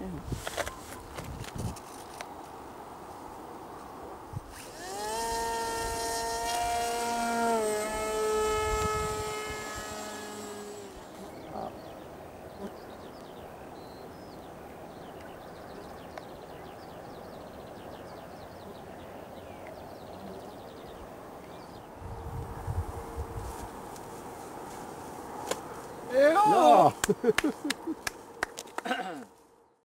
Ja!